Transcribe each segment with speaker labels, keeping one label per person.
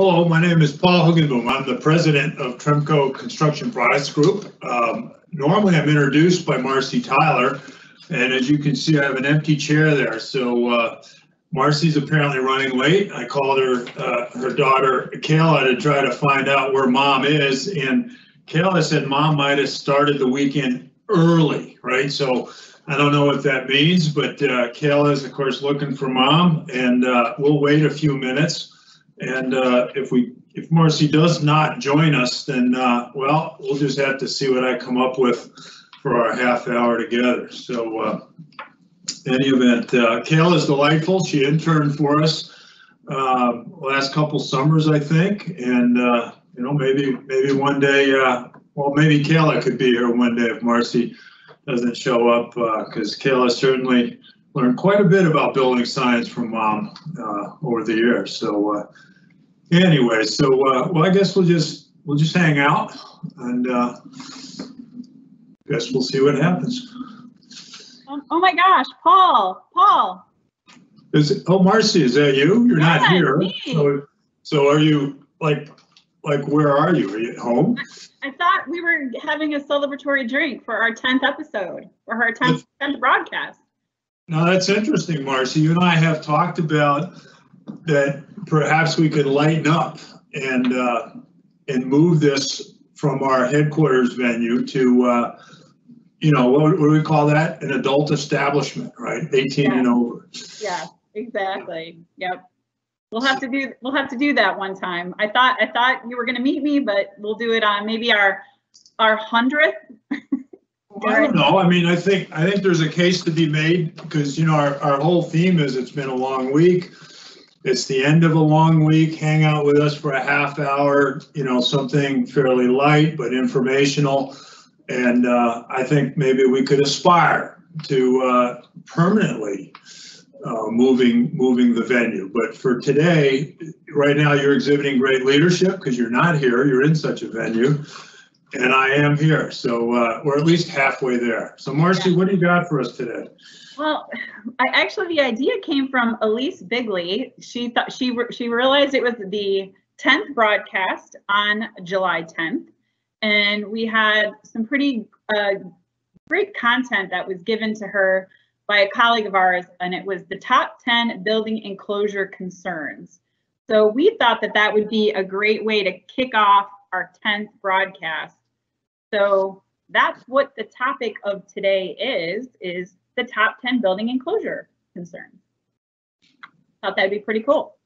Speaker 1: Hello, my name is Paul Hoogenboom. I'm the president of Tremco Construction Products Group. Um, normally, I'm introduced by Marcy Tyler, and as you can see, I have an empty chair there. So uh, Marcy's apparently running late. I called her uh, her daughter Kayla to try to find out where mom is, and Kayla said mom might have started the weekend early, right? So I don't know what that means, but uh, Kayla is of course looking for mom, and uh, we'll wait a few minutes. And uh, if we, if Marcy does not join us, then, uh, well, we'll just have to see what I come up with for our half hour together. So, uh, any event, uh, Kayla is delightful. She interned for us uh, last couple summers, I think, and uh, you know, maybe maybe one day, uh, well, maybe Kayla could be here one day if Marcy doesn't show up, because uh, Kayla certainly learned quite a bit about building science from mom uh, over the years. So uh, anyway, so uh, well, I guess we'll just we'll just hang out and uh, guess we'll see what happens.
Speaker 2: Oh, oh my gosh, Paul, Paul.
Speaker 1: Is it, oh Marcy, is that you? You're not here. So, so are you like like where are you? Are you at home?
Speaker 2: I thought we were having a celebratory drink for our 10th episode or our 10th, 10th broadcast.
Speaker 1: Now that's interesting, Marcy. You and I have talked about that perhaps we could lighten up and uh, and move this from our headquarters venue to uh, you know what, what do we call that? An adult establishment, right? 18 and over.
Speaker 2: Yeah, exactly. Yep. We'll have to do we'll have to do that one time. I thought I thought you were gonna meet me, but we'll do it on maybe our our hundredth.
Speaker 1: I don't know. I mean, I think I think there's a case to be made because you know our, our whole theme is it's been a long week. It's the end of a long week. Hang out with us for a half hour. You know, something fairly light but informational. And uh, I think maybe we could aspire to uh, permanently uh, moving moving the venue. But for today, right now, you're exhibiting great leadership because you're not here. You're in such a venue. And I am here, so uh, we're at least halfway there. So Marcy, what do you got for us today?
Speaker 2: Well, I actually the idea came from Elise Bigley. She thought she re- she realized it was the 10th broadcast on July 10th, and we had some pretty uh, great content that was given to her by a colleague of ours, and it was the top 10 building enclosure concerns. So we thought that that would be a great way to kick off our 10th broadcast. So that's what the topic of today is, is the top 10 building enclosure concerns. Thought that'd be pretty cool.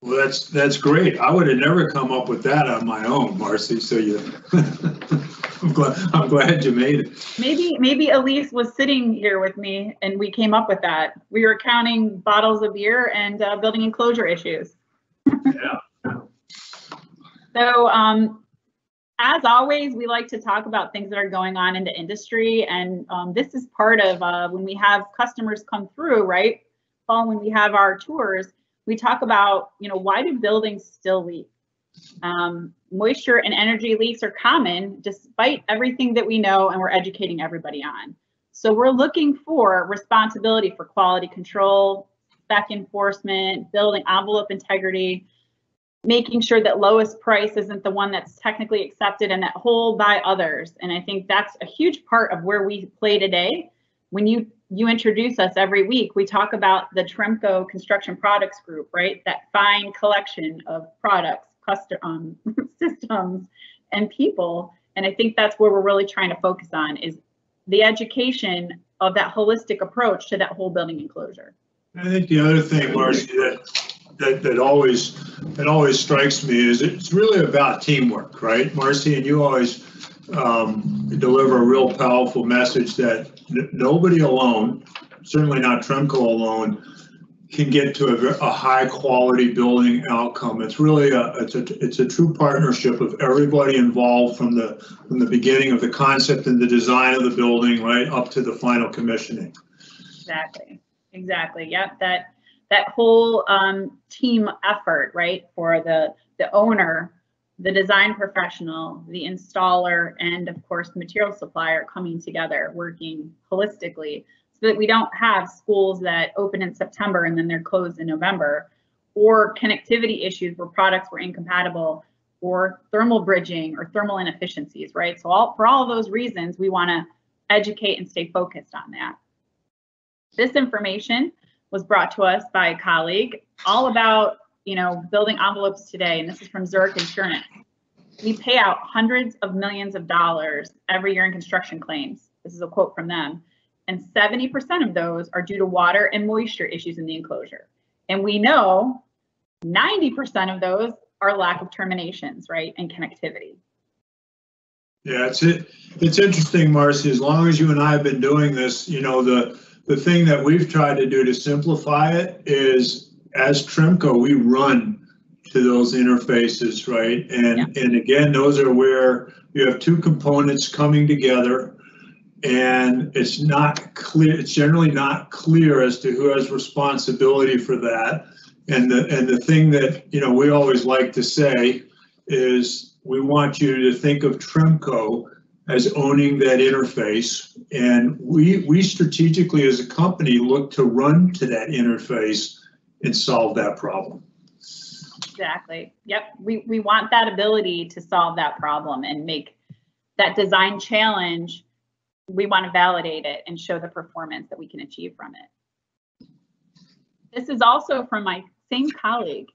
Speaker 1: Well, that's that's great. I would have never come up with that on my own, Marcy. So you, I'm glad I'm glad you made it.
Speaker 2: Maybe, maybe Elise was sitting here with me and we came up with that. We were counting bottles of beer and uh, building enclosure issues.
Speaker 1: Yeah.
Speaker 2: So, um, as always, we like to talk about things that are going on in the industry, and um, this is part of uh, when we have customers come through, right? When we have our tours, we talk about, you know, why do buildings still leak? Um, moisture and energy leaks are common despite everything that we know and we're educating everybody on. So we're looking for responsibility for quality control, spec enforcement, building envelope integrity, making sure that lowest price isn't the one that's technically accepted and that whole by others. And I think that's a huge part of where we play today. When you you introduce us every week, we talk about the Tremco Construction Products Group, right? That fine collection of products, custom um, systems, and people. And I think that's where we're really trying to focus on is the education of that holistic approach to that whole building enclosure.
Speaker 1: I think the other thing, Marcy, that that that always that always strikes me is it's really about teamwork, right, Marcy? And you always um, deliver a real powerful message that n- nobody alone, certainly not Tremco alone, can get to a, a high quality building outcome. It's really a it's a it's a true partnership of everybody involved from the from the beginning of the concept and the design of the building right up to the final commissioning.
Speaker 2: Exactly. Exactly. Yep. That that whole um, team effort, right, for the the owner, the design professional, the installer, and of course material supplier coming together, working holistically, so that we don't have schools that open in September and then they're closed in November, or connectivity issues where products were incompatible or thermal bridging or thermal inefficiencies, right? So all, for all those reasons, we want to educate and stay focused on that. This information was brought to us by a colleague all about, you know, building envelopes today, and this is from Zurich Insurance. We pay out hundreds of millions of dollars every year in construction claims. This is a quote from them. And 70% of those are due to water and moisture issues in the enclosure. And we know 90% of those are lack of terminations, right, and connectivity.
Speaker 1: Yeah, it's it. It's interesting, Marcy. As long as you and I have been doing this, you know the the thing that we've tried to do to simplify it is, as Tremco, we run to those interfaces, right? And yeah. and again, those are where you have two components coming together, and it's not clear. It's generally not clear as to who has responsibility for that. And the and the thing that you know we always like to say is we want you to think of Tremco as owning that interface. And we, we strategically as a company look to run to that interface and solve that problem.
Speaker 2: Exactly. Yep. We, we want that ability to solve that problem and make that design challenge. We want to validate it and show the performance that we can achieve from it. This is also from my same colleague.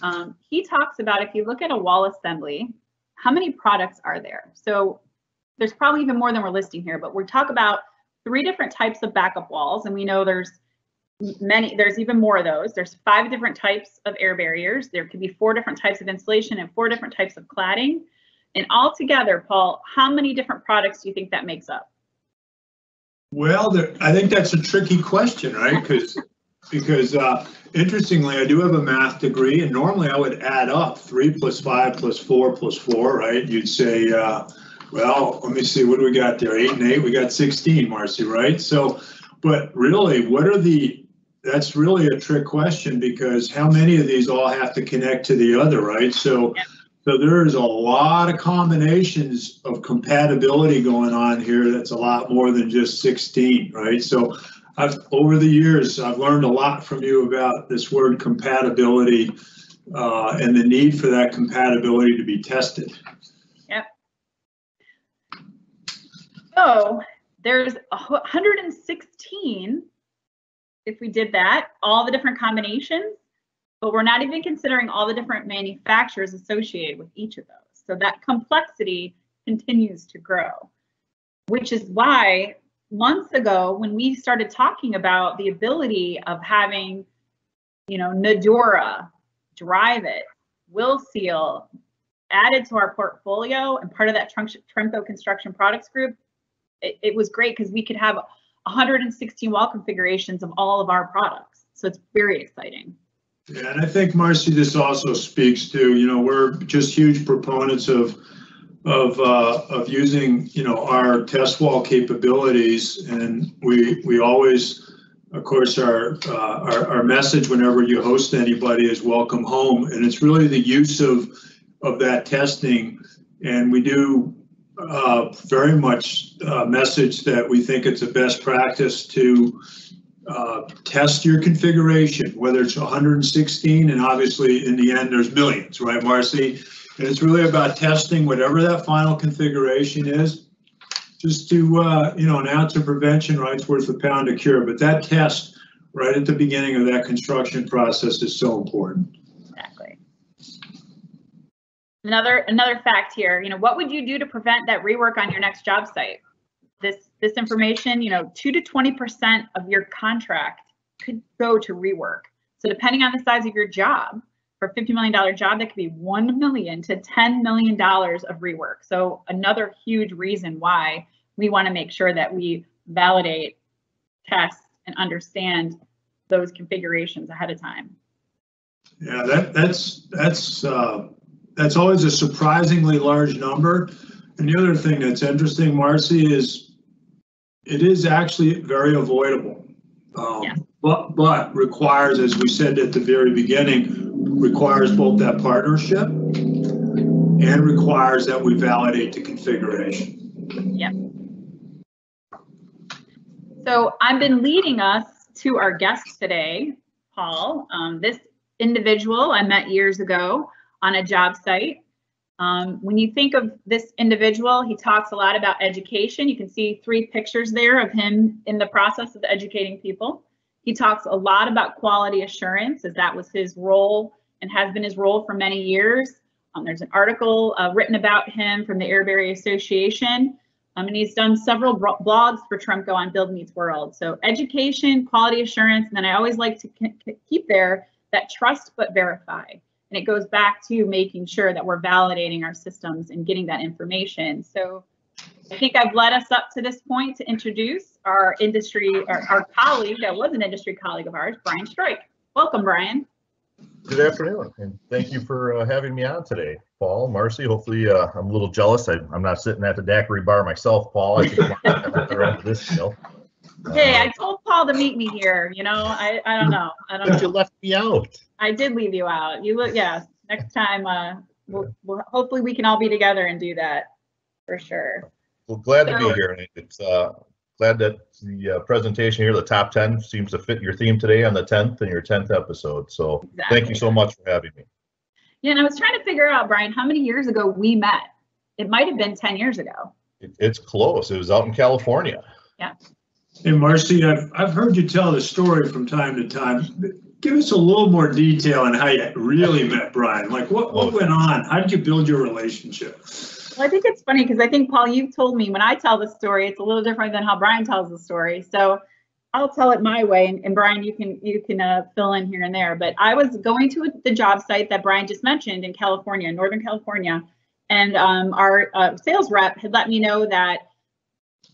Speaker 2: Um, he talks about if you look at a wall assembly, how many products are there? So there's probably even more than we're listing here, but we talk about three different types of backup walls, and we know there's many, there's even more of those. There's five different types of air barriers. There could be four different types of insulation and four different types of cladding. And all together, Paul, how many different products do you think that makes up?
Speaker 1: Well, there, I think that's a tricky question, right? Because because uh, interestingly, I do have a math degree, and normally I would add up three plus five plus four plus four, right? You'd say, uh, well, let me see, what do we got there? Eight and eight, we got 16, Marcy, right? So, but really, what are the, that's really a trick question because how many of these all have to connect to the other, right? So, so there's a lot of combinations of compatibility going on here. That's a lot more than just 16, right? So I've over the years I've learned a lot from you about this word compatibility uh, and the need for that compatibility to be tested.
Speaker 2: Yep. So there's 116 if we did that, all the different combinations, but we're not even considering all the different manufacturers associated with each of those. So that complexity continues to grow, which is why months ago when we started talking about the ability of having, you know, Nudura, Drive It, Willseal added to our portfolio and part of that Tremco Construction Products Group, it, it was great because we could have 116 wall configurations of all of our products. So it's very exciting.
Speaker 1: Yeah, and I think Marcy, this also speaks to, you know, we're just huge proponents of of uh, of using you know our test wall capabilities, and we we always, of course, our, uh, our our message whenever you host anybody is welcome home, and it's really the use of of that testing, and we do uh, very much uh, message that we think it's a best practice to uh, test your configuration, whether it's 116, and obviously in the end there's millions, right, Marcy? And it's really about testing whatever that final configuration is, just to, uh, you know, an ounce of prevention, right's worth a pound of cure. But that test right at the beginning of that construction process is so important.
Speaker 2: Another another fact here, you know, what would you do to prevent that rework on your next job site? This this information, you know, two to 20% of your contract could go to rework. So depending on the size of your job, for a $50 million job, that could be 1 million to $10 million of rework. So another huge reason why we want to make sure that we validate, test, and understand those configurations ahead of time.
Speaker 1: Yeah, that, that's that's uh, that's always a surprisingly large number. And the other thing that's interesting, Marcy, is it is actually very avoidable. Um, yeah. But but requires, as we said at the very beginning, requires both that partnership and requires that we validate the configuration.
Speaker 2: Yep. So I've been leading us to our guest today, Paul. Um, this individual I met years ago on a job site. Um, when you think of this individual, he talks a lot about education. You can see three pictures there of him in the process of educating people. He talks a lot about quality assurance, as that was his role and has been his role for many years. Um, there's an article uh, written about him from the Air Barrier Association. Um, and he's done several blogs for Tremco on Build Meets World. So education, quality assurance, and then I always like to keep there that trust but verify. And it goes back to making sure that we're validating our systems and getting that information. So I think I've led us up to this point to introduce our industry, our, our colleague that was an industry colleague of ours, Brian Stroik. Welcome, Brian.
Speaker 3: Good afternoon, and thank you for uh, having me on today, Paul, Marcy. Hopefully, uh, I'm a little jealous. I, am not sitting at the daiquiri bar myself, Paul. I think I'm this deal.
Speaker 2: Hey, I told Paul to meet me here. You know, I, I don't know. I don't
Speaker 3: but
Speaker 2: know.
Speaker 3: you left me out.
Speaker 2: I did leave you out. You look, yeah. Next time, uh, we'll, we'll hopefully we can all be together and do that for sure.
Speaker 3: Well, glad to be here. It's uh, glad that the uh, presentation here, the top 10, seems to fit your theme today on the 10th and your 10th episode. So
Speaker 2: Exactly.
Speaker 3: thank you so much for having me.
Speaker 2: Yeah, and I was trying to figure out, Brian, how many years ago we met. It might have been 10 years ago.
Speaker 3: It, it's close. It was out in California. Yeah.
Speaker 1: Hey, Marcy, I've, I've heard you tell the story from time to time. Give us a little more detail on how you really met Brian. Like what, what went on? How did you build your relationship?
Speaker 2: Well, I think it's funny because I think, Paul, you've told me when I tell the story, it's a little different than how Brian tells the story. So I'll tell it my way, and, and Brian, you can you can uh, fill in here and there. But I was going to the job site that Brian just mentioned in California, Northern California, and um, our uh, sales rep had let me know that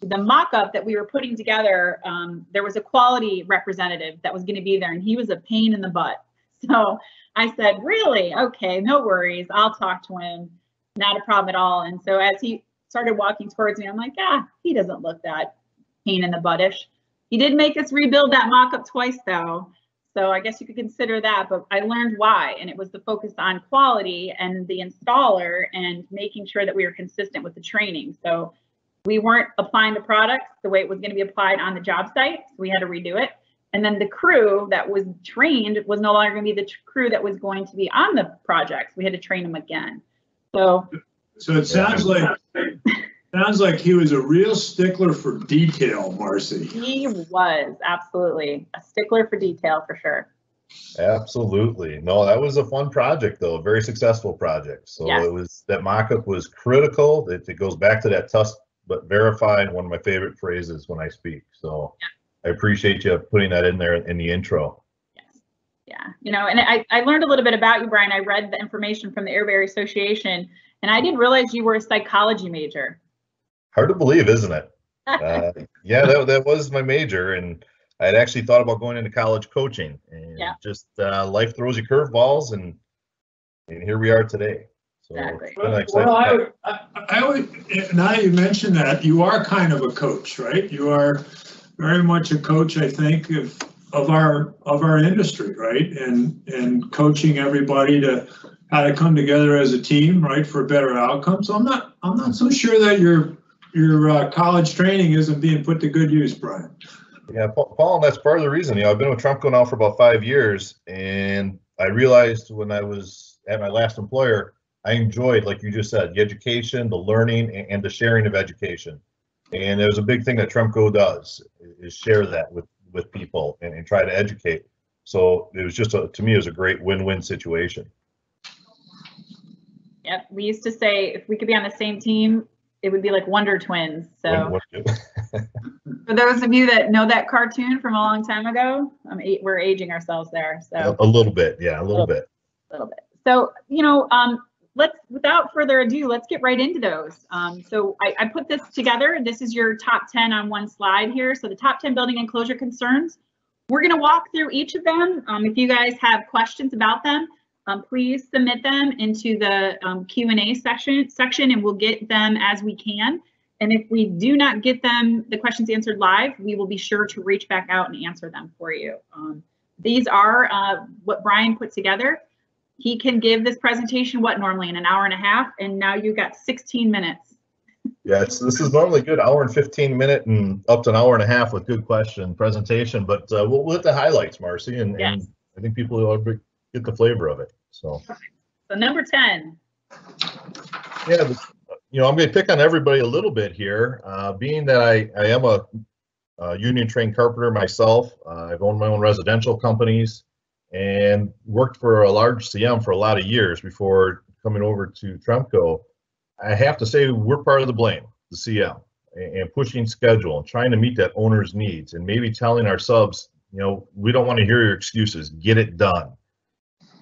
Speaker 2: the mock-up that we were putting together, um, there was a quality representative that was going to be there, and he was a pain in the butt. So I said, "Really? Okay, no worries. I'll talk to him. Not a problem at all." And so as he started walking towards me, I'm like, "Ah, he doesn't look that pain in the buttish." He did make us rebuild that mock-up twice, though. So I guess you could consider that, but I learned why, and it was the focus on quality and the installer and making sure that we were consistent with the training. So we weren't applying the products the way it was going to be applied on the job site. So we had to redo it. And then the crew that was trained was no longer going to be the crew that was going to be on the projects. We had to train them again. So,
Speaker 1: so it sounds like sounds like he was a real stickler for detail, Marcy.
Speaker 2: He was absolutely a stickler for detail for sure.
Speaker 3: Absolutely. No, that was a fun project though, a very successful project. So yes. it was that mock-up was critical. It, it goes back to that test but verified one of my favorite phrases when I speak. So yeah. I appreciate you putting that in there in the intro.
Speaker 2: Yes. Yeah. You know, and I, I learned a little bit about you, Brian. I read the information from the Air Barrier Association, and I didn't realize you were a psychology major.
Speaker 3: Hard to believe, isn't it? uh, yeah, that, that was my major. And I had actually thought about going into college coaching. And yeah. just uh, life throws you curveballs, and, and here we are today.
Speaker 2: Exactly.
Speaker 1: Well, I, I, I would, now that you mention that, you are kind of a coach, right? You are very much a coach, I think, of, of our, of our industry, right? And, and coaching everybody to how to come together as a team, right, for better outcomes. So I'm not, I'm not so sure that your, your uh, college training isn't being put to good use, Brian.
Speaker 3: Yeah, Paul, and that's part of the reason. You know, I've been with Tremco now for about five years, and I realized when I was at my last employer, I enjoyed, like you just said, the education, the learning, and the sharing of education. And there's a big thing that Tremco does is share that with with people and, and try to educate. So it was just a, to me, it was a great win-win situation.
Speaker 2: Yep, we used to say if we could be on the same team, it would be like Wonder Twins. So for those of you that know that cartoon from a long time ago, I'm we're aging ourselves there. So
Speaker 3: a little bit, yeah, a little, a little bit.
Speaker 2: A little bit. So you know, um, let's, without further ado, let's get right into those. Um, so I, I, put this together. This is your top 10 on one slide here. So the top 10 building enclosure concerns. We're going to walk through each of them. Um, if you guys have questions about them, um, please submit them into the um, Q&A section, section and we'll get them as we can. And if we do not get them, the questions answered live, we will be sure to reach back out and answer them for you. Um, these are uh, what Brian put together he can give this presentation what normally in an hour and a half and now you've got 16 minutes
Speaker 3: yeah it's this is normally good hour and 15 minute and up to an hour and a half with good question presentation but uh, we'll, we'll hit the highlights marcy and, yes. and i think people will get the flavor of it. So,
Speaker 2: So number 10,
Speaker 3: yeah, you know, I'm going to pick on everybody a little bit here, uh, being that I, I am a, uh union trained carpenter myself. Uh, I've owned my own residential companies and worked for a large CM for a lot of years before coming over to Tremco. I have to say we're part of the blame, the CM, and, pushing schedule and trying to meet that owner's needs and maybe telling our subs, you know, we don't want to hear your excuses. Get it done.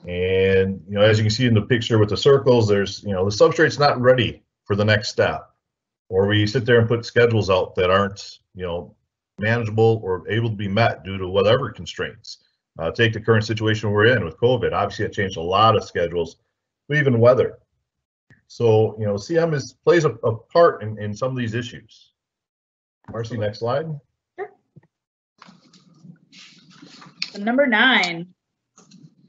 Speaker 3: And you know, as you can see in the picture with the circles, there's you know the substrate's not ready for the next step, or we sit there and put schedules out that aren't you know manageable or able to be met due to whatever constraints. Uh, take the current situation we're in with COVID. Obviously, it changed a lot of schedules, but even weather. So you know, CM is plays a, a part in, in some of these issues. Marcy, next slide.
Speaker 2: so number nine,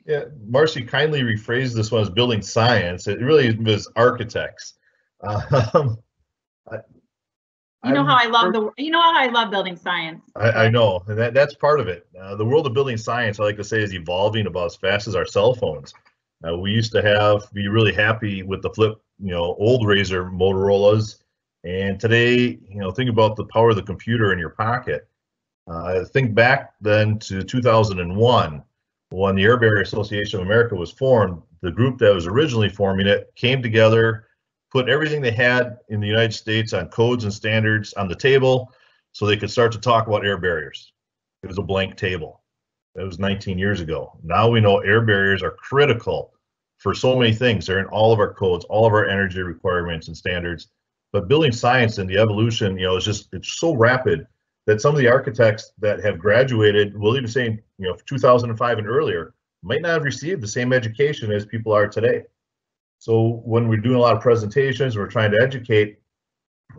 Speaker 3: Yeah, Marcy kindly rephrased this one as building science. It really was architects. Um,
Speaker 2: you know
Speaker 3: I'm
Speaker 2: how I love the, you know how I love building science.
Speaker 3: I, I know, and that, that's part of it. Uh, the world of building science, I like to say, is evolving about as fast as our cell phones. Uh, we used to have be really happy with the flip, you know, old Razr Motorola's, and today, you know, think about the power of the computer in your pocket. Uh, think back then to 2001 when the Air Barrier Association of America was formed. The group that was originally forming it came together, put everything they had in the United States on codes and standards on the table, so they could start to talk about air barriers. It was a blank table. That was 19 years ago. Now we know air barriers are critical for so many things. They're in all of our codes, all of our energy requirements and standards. But building science and the evolution, you know, is just it's so rapid that some of the architects that have graduated, we'll even say, you know, 2005 and earlier, might not have received the same education as people are today. So when we're doing a lot of presentations, we're trying to educate,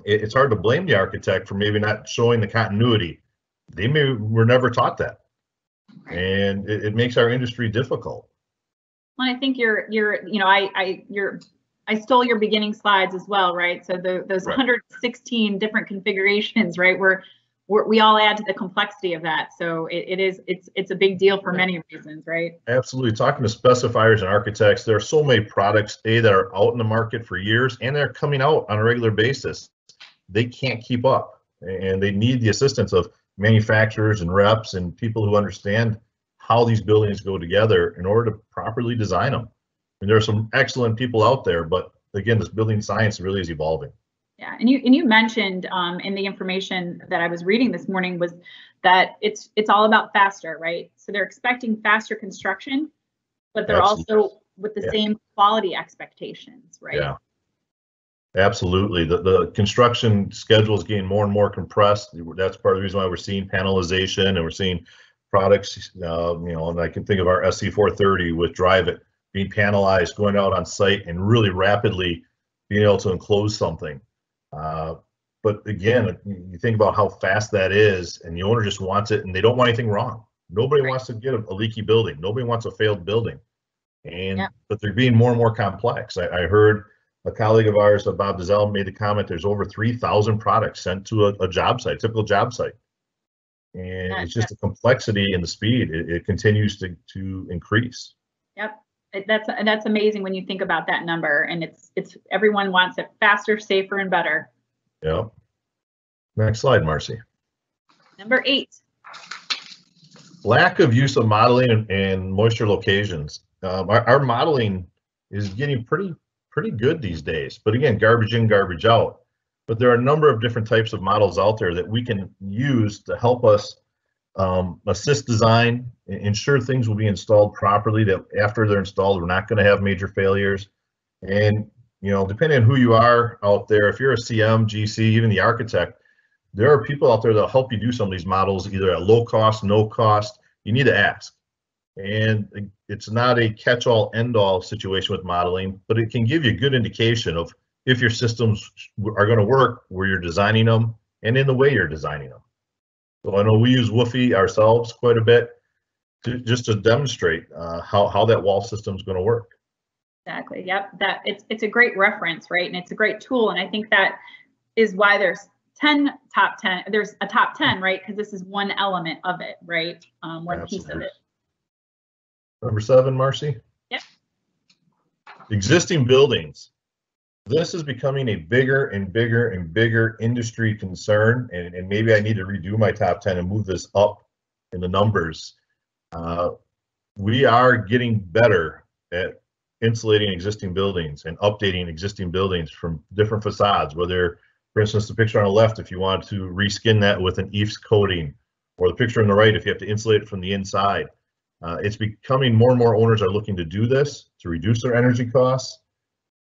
Speaker 3: it, it's hard to blame the architect for maybe not showing the continuity. They may were never taught that, and it, it makes our industry difficult.
Speaker 2: Well, I think you're, you're, you know, I, I, you're, I stole your beginning slides as well, right? So the, those
Speaker 3: Right.
Speaker 2: 116 different configurations, right? We're, we all add to the complexity of that. So it, it is, it's, it's a big deal for many reasons, right?
Speaker 3: Absolutely. Talking to specifiers and architects, there are so many products, A, that are out in the market for years and they're coming out on a regular basis. They can't keep up and they need the assistance of manufacturers and reps and people who understand how these buildings go together in order to properly design them. And there are some excellent people out there, but again, this building science really is evolving.
Speaker 2: Yeah, and you and you mentioned um, in the information that I was reading this morning was that it's it's all about faster, right? So they're expecting faster construction, but they're
Speaker 3: Absolutely.
Speaker 2: also with the
Speaker 3: Yeah.
Speaker 2: same quality expectations, right?
Speaker 3: Yeah. Absolutely. The, the construction schedule is getting more and more compressed. That's part of the reason why we're seeing panelization and we're seeing products, uh, you know, and I can think of our SC430 with Dryvit being panelized, going out on site and really rapidly being able to enclose something. Uh, but again, you think about how fast that is and the owner just wants it and they don't want anything wrong. Nobody
Speaker 2: Right.
Speaker 3: wants to get a, a leaky building. Nobody wants a failed building. And,
Speaker 2: Yeah.
Speaker 3: but they're being more and more complex. I, I heard a colleague of ours, uh, Bob Dazell, made the comment, there's over 3,000 products sent to a, a job site, typical job site. And
Speaker 2: Yeah,
Speaker 3: it's just the complexity and the speed, it, it continues to, to increase.
Speaker 2: Yep. That's that's amazing when you think about that number, and it's it's everyone wants it faster, safer, and better.
Speaker 3: Yeah. Next slide, Marcy.
Speaker 2: Number eight.
Speaker 3: Lack of use of modeling and, and moisture locations. Um, our, our modeling is getting pretty, pretty good these days, but again, garbage in, garbage out. But there are a number of different types of models out there that we can use to help us um, assist design, ensure things will be installed properly, that after they're installed, we're not going to have major failures. And, you know, depending on who you are out there, if you're a CM, GC, even the architect, there are people out there that'll help you do some of these models either at low cost, no cost. You need to ask. And it's not a catch-all, end-all situation with modeling, but it can give you a good indication of if your systems are going to work where you're designing them and in the way you're designing them. So I know we use WUFI ourselves quite a bit to, just to demonstrate uh, how, how that wall system is going to work.
Speaker 2: Exactly. Yep. That it's it's a great reference, right? And it's a great tool. And I think that is why there's 10 top 10. There's a top 10, right? Because this is one element of it, right? Um, one piece of it.
Speaker 3: Number seven, Marcy?
Speaker 2: Yep.
Speaker 3: Existing buildings. This is becoming a bigger and bigger and bigger industry concern, and, and maybe I need to redo my top 10 and move this up in the numbers. Uh, we are getting better at insulating existing buildings and updating existing buildings from different facades, whether, for instance, the picture on the left, if you want to reskin that with an EIFS coating, or the picture on the right, if you have to insulate it from the inside. Uh, it's becoming more and more owners are looking to do this to reduce their energy costs,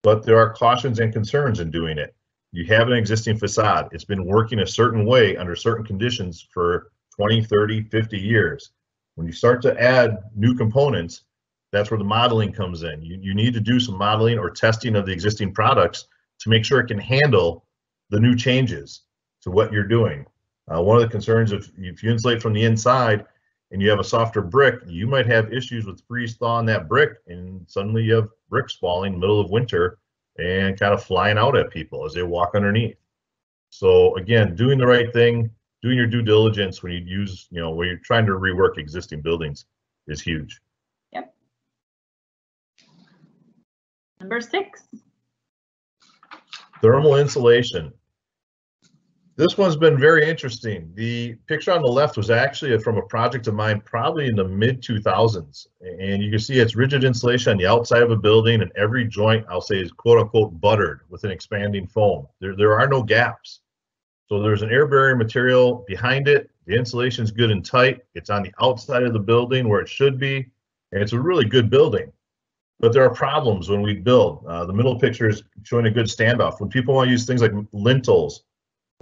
Speaker 3: but there are cautions and concerns in doing it. You have an existing facade. It's been working a certain way under certain conditions for 20, 30, 50 years. When you start to add new components, that's where the modeling comes in. You, you need to do some modeling or testing of the existing products to make sure it can handle the new changes to what you're doing. Uh, one of the concerns if, if you insulate from the inside and you have a softer brick, you might have issues with freeze thaw on that brick and suddenly you have bricks falling middle of winter and kind of flying out at people as they walk underneath. So again, doing the right thing, doing your due diligence when you use, you know, when you're trying to rework existing buildings is huge. Yep.
Speaker 2: Number six.
Speaker 3: Thermal insulation. This one's been very interesting. The picture on the left was actually from a project of mine probably in the mid 2000s. And you can see it's rigid insulation on the outside of a building and every joint, I'll say, is quote unquote buttered with an expanding foam. There, there are no gaps. So there's an air barrier material behind it. The insulation is good and tight. It's on the outside of the building where it should be. And it's a really good building. But there are problems when we build. Uh, the middle picture is showing a good standoff. When people want to use things like lintels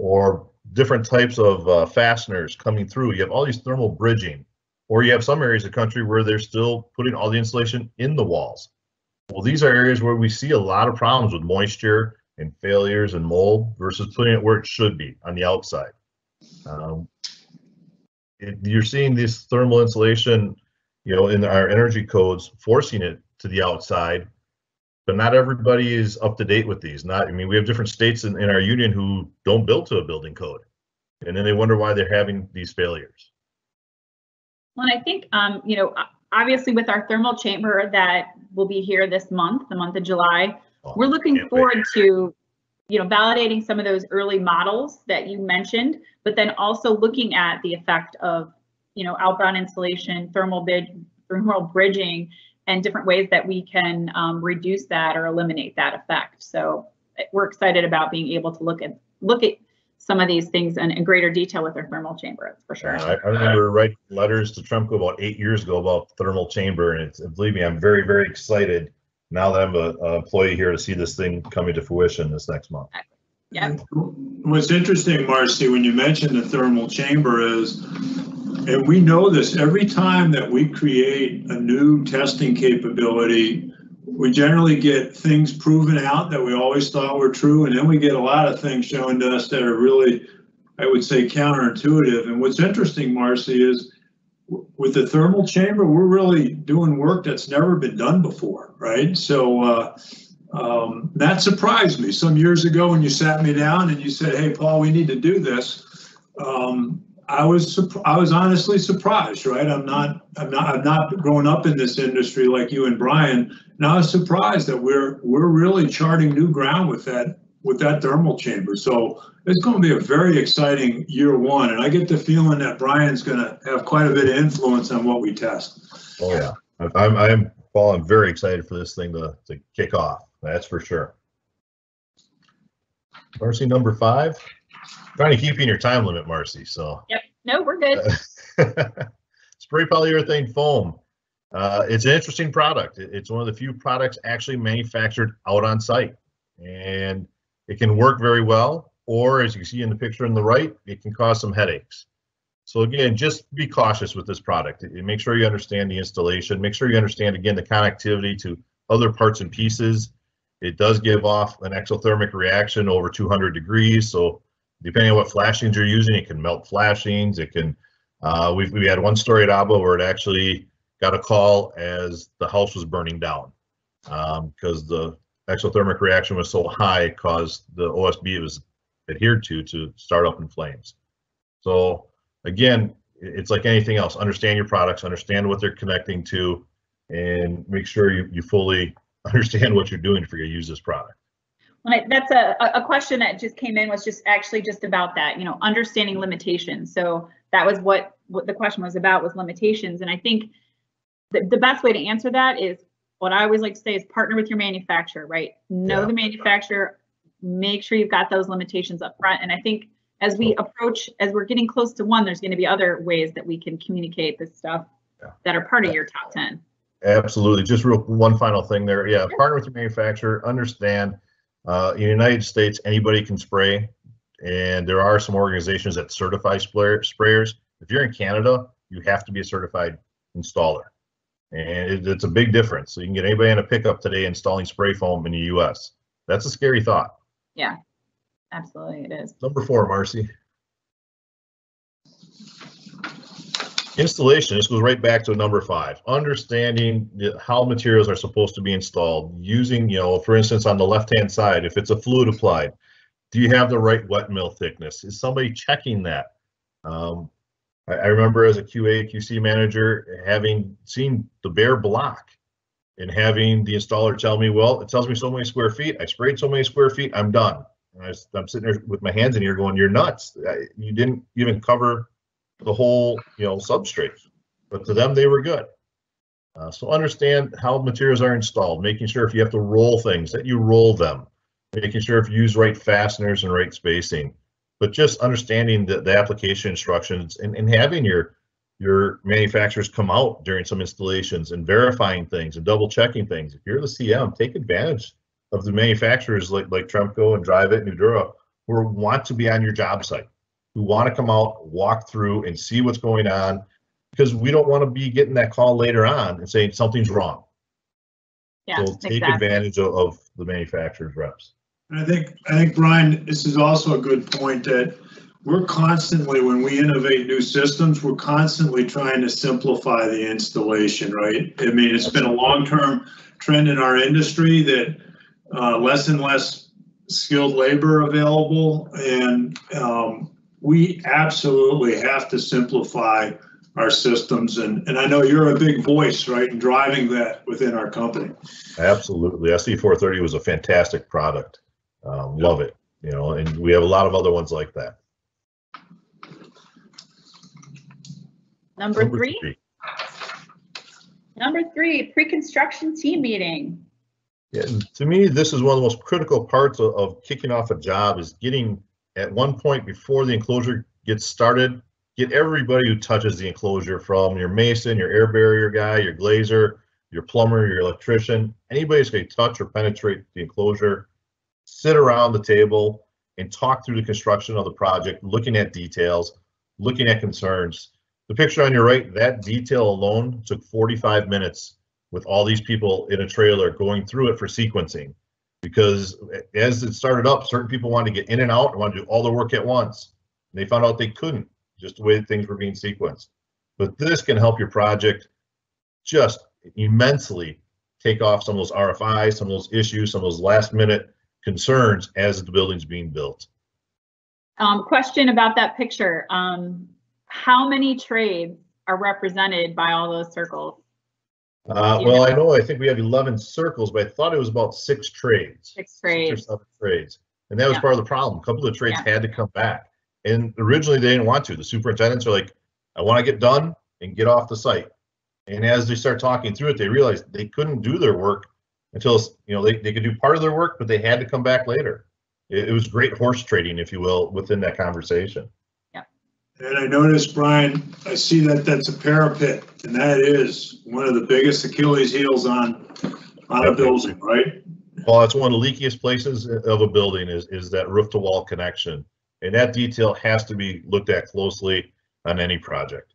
Speaker 3: or different types of uh, fasteners coming through. You have all these thermal bridging, or you have some areas of the country where they're still putting all the insulation in the walls. Well, these are areas where we see a lot of problems with moisture and failures and mold versus putting it where it should be on the outside. Um, it, you're seeing this thermal insulation, you know, in our energy codes, forcing it to the outside but not everybody is up to date with these. Not, I mean, we have different states in, in our union who don't build to a building code, and then they wonder why they're having these failures.
Speaker 2: Well, and I think, um, you know, obviously with our thermal chamber that will be here this month, the month of July,
Speaker 3: Oh,
Speaker 2: we're looking
Speaker 3: can't wait.
Speaker 2: forward to, you know, validating some of those early models that you mentioned, but then also looking at the effect of, you know, outbound insulation, thermal bid, thermal bridging, and different ways that we can um, reduce that or eliminate that effect. So eh, we're excited about being able to look at look at some of these things in, in greater detail with our thermal chamber. That's for sure.
Speaker 3: I, I remember writing letters to Tremco about eight years ago about thermal chamber, and it's, believe me, I'm very, very excited now that I'm a, a employee here to see this thing coming to fruition this next month.
Speaker 2: Yeah.
Speaker 1: What's interesting, Marcy, when you mentioned the thermal chamber is, and we know this, every time that we create a new testing capability, we generally get things proven out that we always thought were true, and then we get a lot of things shown to us that are really, I would say, counterintuitive. And what's interesting, Marcy, is with the thermal chamber, we're really doing work that's never been done before, right? So uh, um, that surprised me. Some years ago, when you sat me down and you said, "Hey, Paul, we need to do this," um, I was I was honestly surprised, right? I'm not I'm not I've not grown up in this industry like you and Brian, and I was surprised that we're we're really charting new ground with that with that thermal chamber. So it's going to be a very exciting year one, and I get the feeling that Brian's going to have quite a bit of influence on what we test.
Speaker 3: Oh yeah, I'm I'm Paul. I'm very excited for this thing to to kick off. That's for sure. Marcy, number five. Trying to keep you in your time limit, Marcy. So Yep.
Speaker 2: No, we're good.
Speaker 3: spray polyurethane foam. Uh, it's an interesting product. It's one of the few products actually manufactured out on site, and it can work very well. Or as you can see in the picture on the right, it can cause some headaches. So again, just be cautious with this product. Make sure you understand the installation. Make sure you understand again the connectivity to other parts and pieces. It does give off an exothermic reaction over 200 degrees. So depending on what flashings you're using, it can melt flashings. It can uh, we've, we had one story at ABAA where it actually got a call as the house was burning down because the exothermic reaction was so high, it caused the OSB it was adhered to to start up in flames. So again, it's like anything else. Understand your products, understand what they're connecting to, and make sure you, you fully understand what you're doing if you're gonna use this product.
Speaker 2: Well, I- that's a, a a question that just came in was just actually just about that, you know, understanding limitations. So that was what, what the question was about was limitations. And I think the, the best way to answer that is what I always like to say is partner with your manufacturer, right? Know
Speaker 3: Yeah.
Speaker 2: the manufacturer, make sure you've got those limitations up front. And I think as we approach, as we're getting close to one, there's going to be other ways that we can communicate this stuff
Speaker 3: Yeah.
Speaker 2: that are part of your top 10.
Speaker 3: Absolutely. Just real, one final thing there. Yeah, partner with your manufacturer, understand, uh, in the United States, anybody can spray. And there are some organizations that certify sprayer, sprayers. If you're in Canada, you have to be a certified installer. And it, it's a big difference. So you can get anybody in a pickup today installing spray foam in the US. That's a scary thought.
Speaker 2: Yeah, absolutely, it is.
Speaker 3: Number four, Marcy. Installation, this goes right back to number five, understanding how materials are supposed to be installed, using, you know, for instance, on the left-hand side, if it's a fluid applied, do you have the right wet mill thickness? Is somebody checking that? Um, I, I remember as a QA, QC manager, having seen the bare block and having the installer tell me, well, it tells me so many square feet, I sprayed so many square feet, I'm done. And I, I'm sitting there with my hands in here going, you're nuts. I- You didn't even cover the whole, you know, substrate. But to them, they were good. Uh, so understand how materials are installed, making sure if you have to roll things, that you roll them. Making sure if you use right fasteners and right spacing. But just understanding the, the application instructions and, and having your, your manufacturers come out during some installations and verifying things and double checking things. If you're the CM, take advantage of the manufacturers like, like Tremco and Dryvit, Nudura, who want to be on your job site, who want to come out, walk through and see what's going on. Because we don't want to be getting that call later on and saying something's wrong.
Speaker 2: Yeah,
Speaker 3: So take
Speaker 2: exactly.
Speaker 3: advantage of, of the manufacturer's reps.
Speaker 1: And I think, I think, Brian, this is also a good point that we're constantly, when we innovate new systems, we're constantly trying to simplify the installation, right? I mean, it's been a long-term trend in our industry that uh, less and less skilled labor available. And um, we absolutely have to simplify our systems. And, and I know you're a big voice, right, in driving that within our company.
Speaker 3: Absolutely. SE four thirty was a fantastic product. Um, love it, you know, and we have a lot of other ones like that.
Speaker 2: Number three, number three, pre-construction team meeting.
Speaker 3: Yeah, to me, this is one of the most critical parts of, of kicking off a job is getting at one point before the enclosure gets started, get everybody who touches the enclosure from your mason, your air barrier guy, your glazer, your plumber, your electrician, anybody who's going to touch or penetrate the enclosure, sit around the table and talk through the construction of the project, looking at details, looking at concerns. The picture on your right, that detail alone took 45 minutes with all these people in a trailer going through it for sequencing. Because as it started up, certain people wanted to get in and out and wanted to do all the work at once. And they found out they couldn't, just the way things were being sequenced. But this can help your project just immensely take off some of those RFIs, some of those issues, some of those last minute concerns as the building's being built.
Speaker 2: Um, question about that picture. Um, how many trades are represented by all those circles?
Speaker 3: Uh,
Speaker 2: You
Speaker 3: well, I know, I think we have 11 circles, but I thought it was about six trades.
Speaker 2: Six
Speaker 3: six or
Speaker 2: trades.
Speaker 3: seven trades. And that was
Speaker 2: Yeah.
Speaker 3: part of the problem. A couple of the trades had to come back. And originally they didn't want to. The superintendents are like, I want to get done and get off the site. And as they start talking through it, they realized they couldn't do their work until, you know, they, they could do part of their work, but they had to come back later. It, it was great horse trading, if you will, within that conversation.
Speaker 1: And I noticed, Brian, I see that that's a parapet, and that is one of the biggest Achilles heels on, on a building, right?
Speaker 3: Well, that's one of the leakiest places of a building is, is that roof to wall connection. And that detail has to be looked at closely on any project.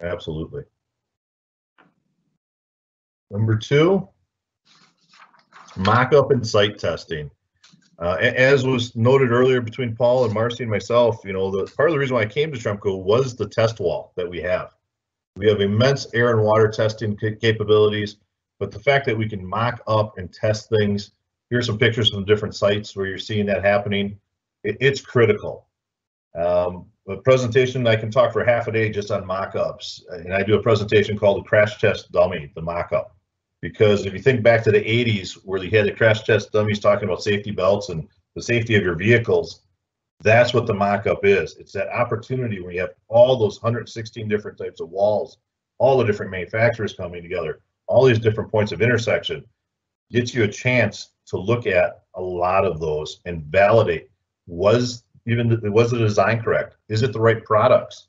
Speaker 3: Absolutely. Number two, mock-up and site testing. Uh, as was noted earlier between Paul and Marcy and myself, you know, the part of the reason why I came to Tremco was the test wall that we have. We have immense air and water testing capabilities, but the fact that we can mock up and test things, here's some pictures from different sites where you're seeing that happening. It, it's critical. Um, a presentation, I can talk for half a day just on mock-ups. And I do a presentation called the crash test dummy, the mock-up. Because if you think back to the 80s where you had the crash test dummies talking about safety belts and the safety of your vehicles, that's what the mock-up is. It's that opportunity where you have all those 116 different types of walls, all the different manufacturers coming together, all these different points of intersection, gets you a chance to look at a lot of those and validate was even was the design correct? Is it the right products?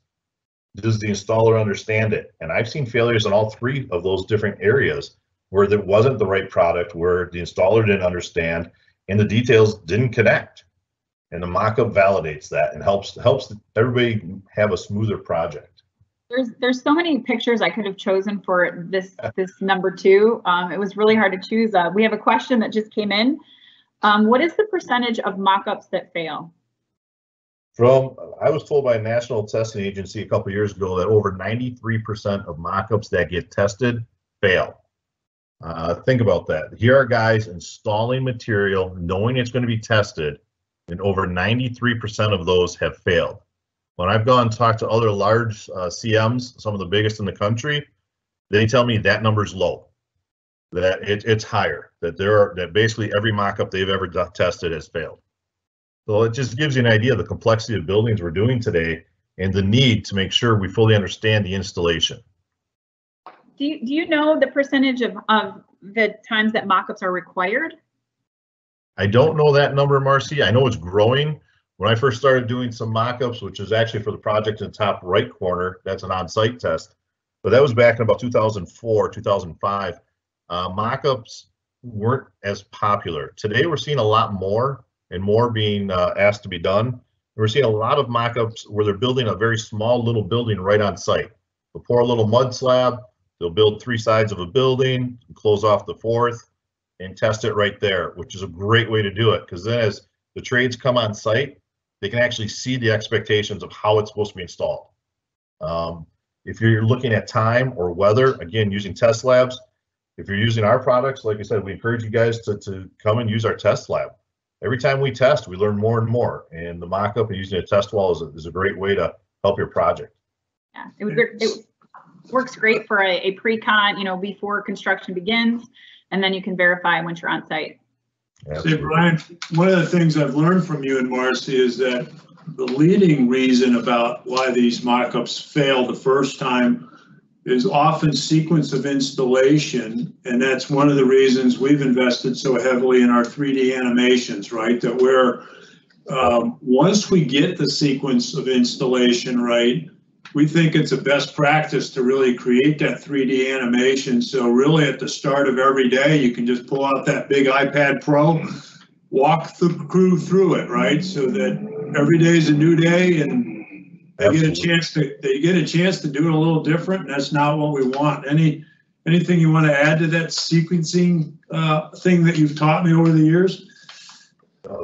Speaker 3: Does the installer understand it? And I've seen failures in all three of those different areas where there wasn't the right product, where the installer didn't understand, and the details didn't connect. And the mock-up validates that and helps helps everybody have a smoother project.
Speaker 2: There's there's so many pictures I could have chosen for this this number two. Um, it was really hard to choose. Uh, we have a question that just came in. Um, what is the percentage of mock-ups that fail?
Speaker 3: From I was told by a national testing agency a couple years ago that over 93% of mock-ups that get tested fail. Uh, think about that. Here are guys installing material, knowing it's going to be tested, and over 93% of those have failed. When I've gone and talked to other large uh, CMs, some of the biggest in the country, they tell me that number's low, that it, it's higher, that there are that basically every mock-up they've ever tested has failed. So it just gives you an idea of the complexity of buildings we're doing today and the need to make sure we fully understand the installation.
Speaker 2: Do you, do you know the percentage of, of the times that mock-ups are required?
Speaker 3: I don't know that number, Marcy. I know it's growing. When I first started doing some mock-ups, which is actually for the project in the top right corner, that's an on-site test. But that was back in about 2004, 2005. Uh, mock-ups weren't as popular. Today we're seeing a lot more and more being uh, asked to be done. We're seeing a lot of mock-ups where they're building a very small little building right on site. A little mud slab, they'll build three sides of a building, close off the fourth, and test it right there, which is a great way to do it. Because then as the trades come on site, they can actually see the expectations of how it's supposed to be installed. Um, if you're looking at time or weather, again, using test labs, if you're using our products, like I said, we encourage you guys to, to come and use our test lab every time we test, we learn more and more. And the mock-up and using a test wall is a, is a great way to help your project.
Speaker 2: Yeah, it, would, it works great for a, a pre-con, you know, before construction begins, and then you can verify once you're on site.
Speaker 1: Say, Brian, one of the things I've learned from you and Marcy is that the leading reason about why these mock-ups fail the first time is often sequence of installation, and that's one of the reasons we've invested so heavily in our 3D animations, right? That we're, um, once we get the sequence of installation right, we think it's a best practice to really create that 3D animation. So really at the start of every day, you can just pull out that big iPad Pro, walk the crew through it, right? So that every day is a new day and they get a chance to, they get a chance to do it a little different, that's not what we want. Any, anything you want to add to that sequencing, uh, thing that you've taught me over the years?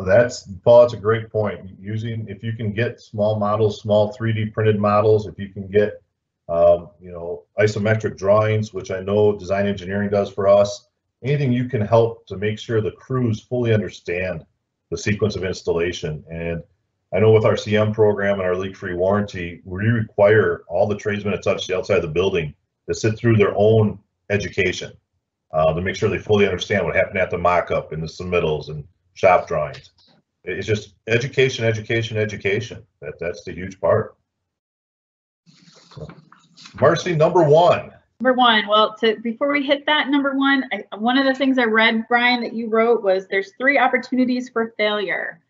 Speaker 3: That's, Paul, that's a great point. Using, if you can get small models, small 3D printed models, if you can get, um, you know, isometric drawings, which I know design engineering does for us, anything you can help to make sure the crews fully understand the sequence of installation. And I know with our CM program and our leak-free warranty, we require all the tradesmen that touch the outside of the building to sit through their own education uh, to make sure they fully understand what happened at the mock-up and the submittals and shop drawings. It's just education, education, education. That that's the huge part. So, Marcy, number one.
Speaker 2: Number one, well, to before we hit that number one, I, one of the things I read, Brian, that you wrote was there's three opportunities for failure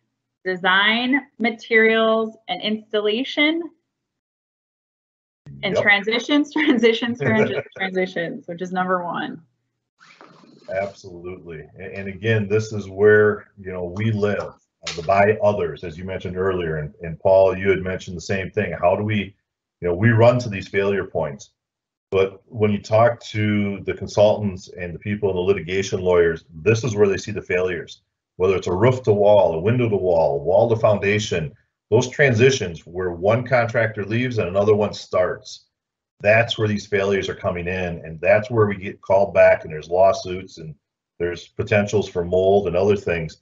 Speaker 2: design, materials, and installation. And
Speaker 3: Yep.
Speaker 2: transitions, transitions, transi- transitions, which is number one.
Speaker 3: Absolutely. And, again, this is where, you know, we live, uh, the by others, as you mentioned earlier. And, and Paul, you had mentioned the same thing. How do we, you know, we run to these failure points. But when you talk to the consultants and the people and the litigation lawyers, this is where they see the failures. Whether it's a roof to wall, a window to wall, wall to foundation, those transitions where one contractor leaves and another one starts that's where these failures are coming in and that's where we get called back and there's lawsuits and there's potentials for mold and other things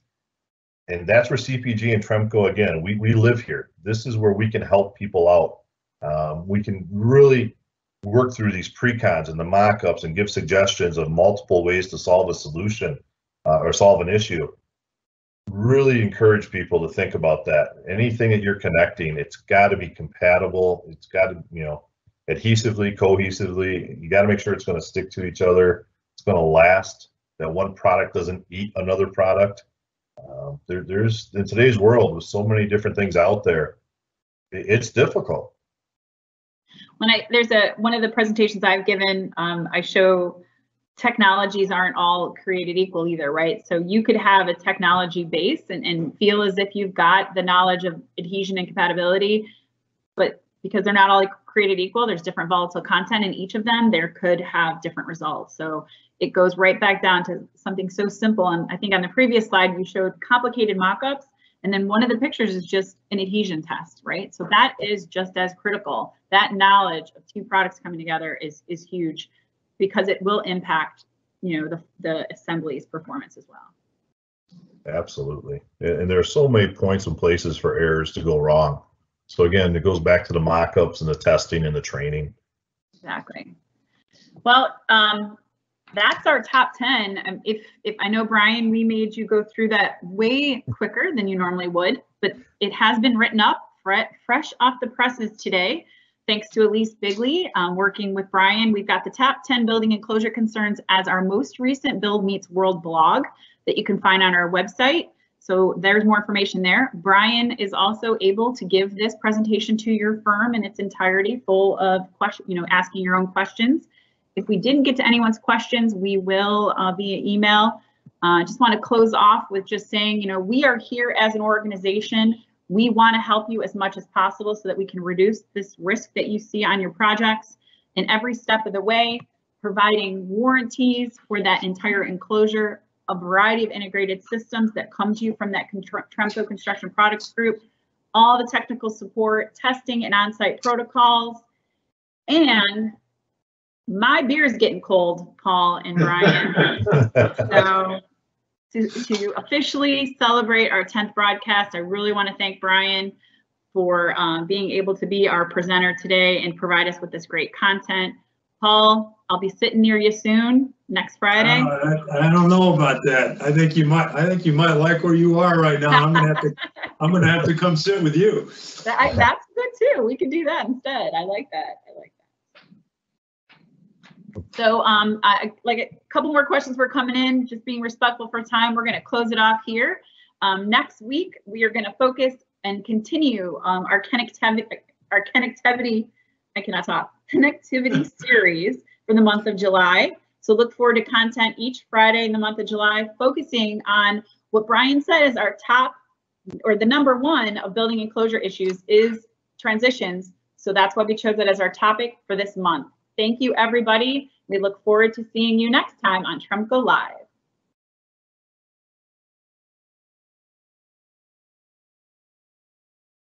Speaker 3: and that's where cpg and tremco again we, we live here this is where we can help people out um, we can really work through these pre-cons and the mock-ups and give suggestions of multiple ways to solve a solution uh, or solve an issue. Really encourage people to think about that. Anything that you're connecting, it's got to be compatible. It's got to, you know, adhesively, cohesively. You got to make sure it's going to stick to each other. It's going to last. That one product doesn't eat another product. Um, there, there's in today's world with so many different things out there, it, it's difficult.
Speaker 2: When I there's a one of the presentations I've given, um, I show technologies aren't all created equal either, right? So you could have a technology base and, and feel as if you've got the knowledge of adhesion and compatibility, but because they're not all created equal, there's different volatile content in each of them, there could have different results. So it goes right back down to something so simple. And I think on the previous slide, we showed complicated mock-ups. And then one of the pictures is just an adhesion test, right? So that is just as critical. That knowledge of two products coming together is, is huge because it will impact, you know, the, the assembly's performance as well.
Speaker 3: Absolutely. And there are so many points and places for errors to go wrong. So again, it goes back to the mock-ups and the testing and the training.
Speaker 2: Exactly. Well, um, that's our top 10. Um, if, if I know, Brian, we made you go through that way quicker than you normally would, but it has been written up fresh off the presses today. Thanks to Elise Bigley, um, working with Brian. We've got the top 10 building enclosure concerns as our most recent Build Meets World blog that you can find on our website. So there's more information there. Brian is also able to give this presentation to your firm in its entirety, full of question, you know, asking your own questions. If we didn't get to anyone's questions, we will uh, via email. I uh, just want to close off with just saying, you know, we are here as an organization. We want to help you as much as possible so that we can reduce this risk that you see on your projects in every step of the way, providing warranties for that entire enclosure, a variety of integrated systems that come to you from that Tremco Construction Products Group, all the technical support, testing and on-site protocols, and my beer is getting cold, Paul and Brian. so to, to officially celebrate our 10th broadcast, I really want to thank Brian for um, being able to be our presenter today and provide us with this great content. Paul, I'll be sitting near you soon next Friday.
Speaker 1: Uh, I, I, don't know about that. I think you might. I think you might like where you are right now. I'm gonna have to. I'm gonna have to come sit with you.
Speaker 2: That, that's good too. We can do that instead. I like that. I like that. So, um, I, like a couple more questions were coming in. Just being respectful for time, we're gonna close it off here. Um, next week, we are gonna focus and continue um, our connectivity. Our connectivity. I cannot talk. Connectivity series for the month of July. So look forward to content each Friday in the month of July, focusing on what Brian said is our top or the number one of building enclosure issues is transitions. So that's why we chose it as our topic for this month. Thank you, everybody. We look forward to seeing you next time on Tremco Live.